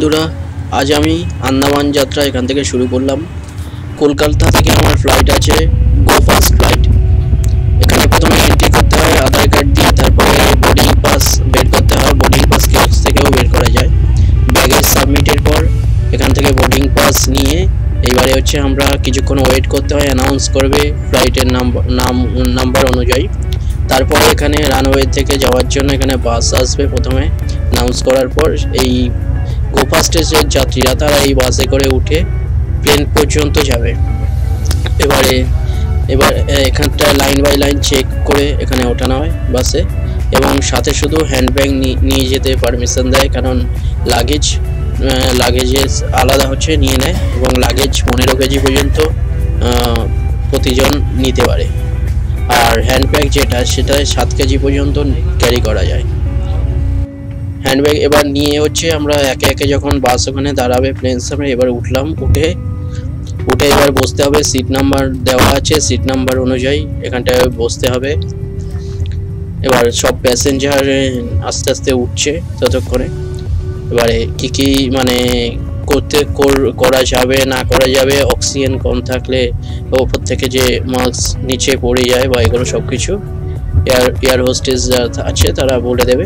বন্ধুরা, আজ আমি আন্দামান যাত্রা এখান থেকে শুরু করলাম। কলকাতা থেকে আমার ফ্লাইট আছে গো ফাস্ট ফ্লাইট এখানে প্রথমে এন্ট্রি করতে হয় আধার কার্ড দিয়ে, তারপরে বোর্ডিং পাস বের করতে হয় বোর্ডিং পাস কেস থেকেও বের করা যায়। ব্যাগেজ সাবমিটের পর এখান থেকে বোর্ডিং পাস নিয়ে, এইবারে হচ্ছে আমরা কিছুক্ষণ ওয়েট করতে হয় অ্যানাউন্স করবে ফ্লাইটের নাম্বার নাম নাম্বার অনুযায়ী। তারপরে এখানে রানওয়ে থেকে যাওয়ার জন্য এখানে বাস আসবে প্রথমে। অ্যানাউন্স করার পর এই গোপা স্টেশনের যাত্রীরা তারা এই বাসে করে উঠে প্লেন পর্যন্ত যাবে। এবারে, এবার এখানটা লাইন বাই লাইন চেক করে এখানে ওঠানো হয় বাসে এবং সাথে শুধু হ্যান্ডব্যাগ নিয়ে যেতে পারমিশন দেয় কারণ লাগেজ লাগেজের আলাদা হচ্ছে নিয়ে নেয় এবং লাগেজ পনেরো কেজি পর্যন্ত প্রতিজন নিতে পারে। আর হ্যান্ডব্যাগ যেটা সেটা সাত কেজি পর্যন্ত ক্যারি করা যায়। হ্যান্ডব্যাগ এবার নিয়ে হচ্ছে আমরা একে একে যখন বাস ওখানে দাঁড়াবে প্লেন সামনে এবার উঠলাম, উঠে উঠে এবার বসতে হবে সিট নাম্বার দেওয়া আছে সিট নাম্বার অনুযায়ী এখানটায় বসতে হবে। এবার সব প্যাসেঞ্জার আস্তে আস্তে উঠছে ততক্ষণে। এবারে কি কি মানে করতে করা যাবে, না করা যাবে অক্সিজেন কম থাকলে ওপর থেকে যে মাস্ক নিচে পড়ে যায় বা এগুলো সব কিছু এয়ার এয়ার হোস্টেস আছে তারা বলে দেবে।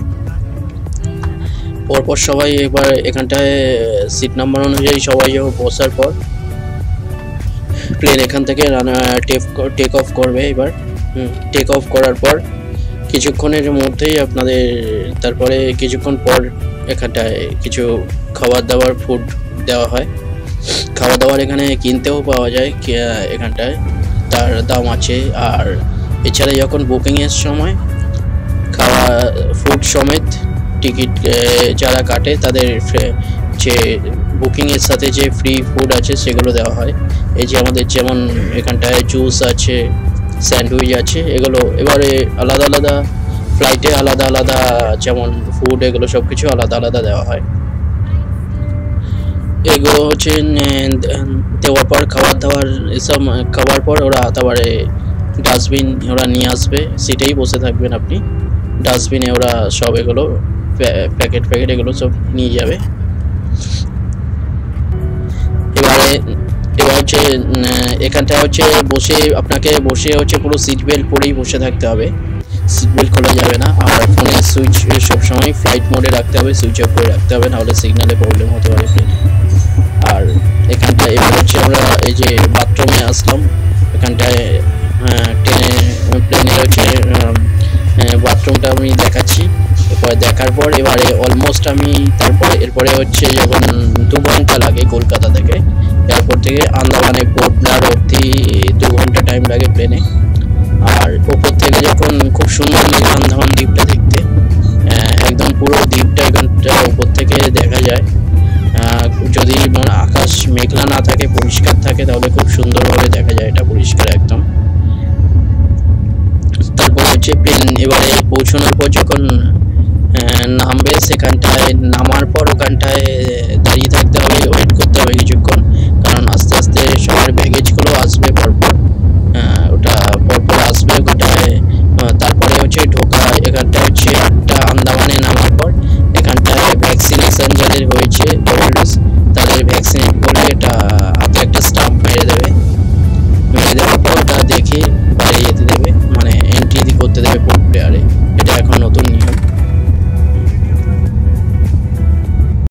পরপর সবাই এবার এখানটায় সিট নাম্বার অনুযায়ী সবাই বসার পর প্লেন এখান থেকে টেক টেক অফ করবে এবার। টেক অফ করার পর কিছুক্ষণের মধ্যেই আপনাদের, তারপরে কিছুক্ষণ পর এখানটায় কিছু খাবার দাবার ফুড দেওয়া হয়। খাবার দাবার এখানে কিনতেও পাওয়া যায় এখানটায় তার দাম আছে। আর এছাড়া যখন বুকিংয়ের সময়, খাওয়া ফুড সমেত টিকিট যারা কাটে তাদের যে বুকিংয়ের সাথে যে ফ্রি ফুড আছে সেগুলো দেওয়া হয়। এই যে আমাদের যেমন এখানটায় জুস আছে স্যান্ডউইচ আছে, এগুলো, এবারে আলাদা আলাদা ফ্লাইটে আলাদা আলাদা যেমন ফুড এগুলো সব কিছু আলাদা আলাদা দেওয়া হয়। এগুলো হচ্ছে দেওয়ার পর, খাবার দাবার এসব খাওয়ার পর ওরা তারপরে ডাস্টবিন ওরা নিয়ে আসবে সিটেই বসে থাকবেন আপনি। ডাস্টবিনে ওরা সব এগুলো প্যাকেট প্যাকেট এগুলো সব নিয়ে যাবে। এবারে, এবার হচ্ছে এখানটা হচ্ছে বসে, আপনাকে বসে হচ্ছে পুরো সিট বেল্ট পরেই বসে থাকতে হবে। সিট বেল্ট খোলা যাবে না আর ফোনের সুইচ সবসময় ফ্লাইট মোডে রাখতে হবে সুইচ অফ করে রাখতে হবে, নাহলে সিগনালে প্রবলেম হতে পারে আর এখানটা এবার হচ্ছে আমরা এই যে বাথরুমে আসলাম, এখানটায় ট্রেনে প্লেনে হচ্ছে বাথরুমটা আমি দেখাচ্ছি। এরপরে দেখার পর এবারে অলমোস্ট আমি তারপরে, এরপরে হচ্ছে যখন দু ঘণ্টা লাগে কলকাতা থেকে এয়ারপোর্ট থেকে আন্দামানে পোর্টনার অবধি দু ঘণ্টা টাইম লাগে প্লেনে আর ওপর থেকে যখন খুব সুন্দর লাগে আন্দামান দ্বীপটা দেখতে একদম পুরো দ্বীপটা এখানটা উপর থেকে দেখা যায়। যদি আকাশ মেঘলা না থাকে, পরিষ্কার থাকে, তাহলে খুব সুন্দরভাবে দেখা যায় এটা পরিষ্কার একদম। তারপর হচ্ছে প্লেন এবারে পৌঁছানোর পর যখন নামবে সেখানটায়, নামার পর ওখানটায় দাঁড়িয়ে থাকতে হবে ওয়েট করতে হবে কিছুক্ষণ। কারণ আস্তে আস্তে সবার ব্যাগেজগুলো আসবে পরপর। ওটা পরপর আসবে ওখানটায়। তারপরে হচ্ছে ঢোকা এখানটায় হচ্ছে একটা আন্দামানে নামার পর এখানটায় ভ্যাকসিনেশন যাদের হয়েছে কোভিড